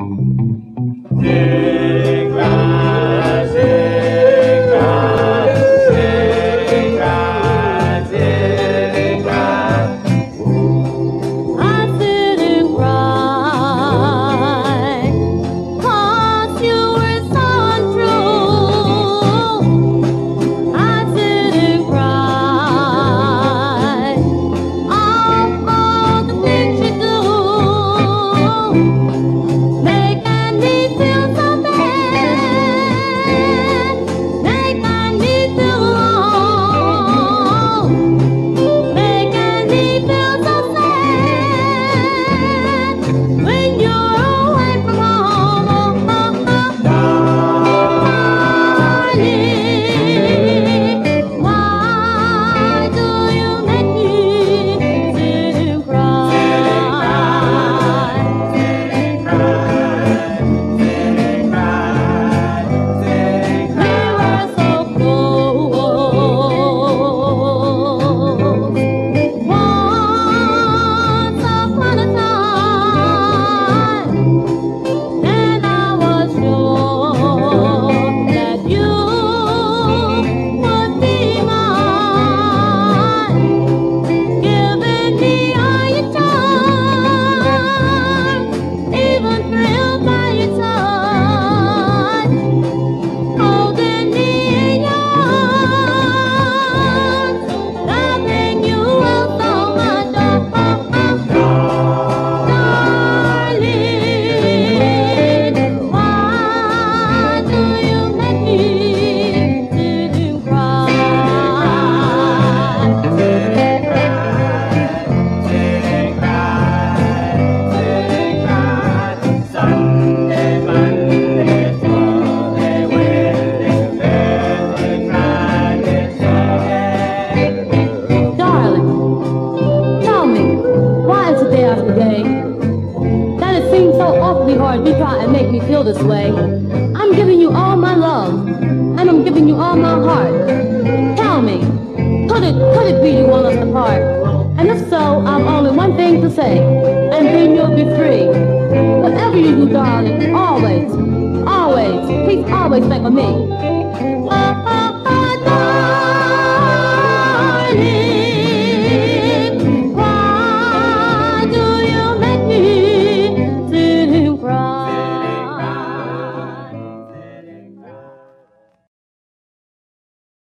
Mm-hmm. seems so awfully hard you try and make me feel this way. I'm giving you all my love, and I'm giving you all my heart. Tell me, could it, could it be you want us apart? And if so, I've only one thing to say, and then you'll be free. Whatever you do, darling, always, always, please always think of me.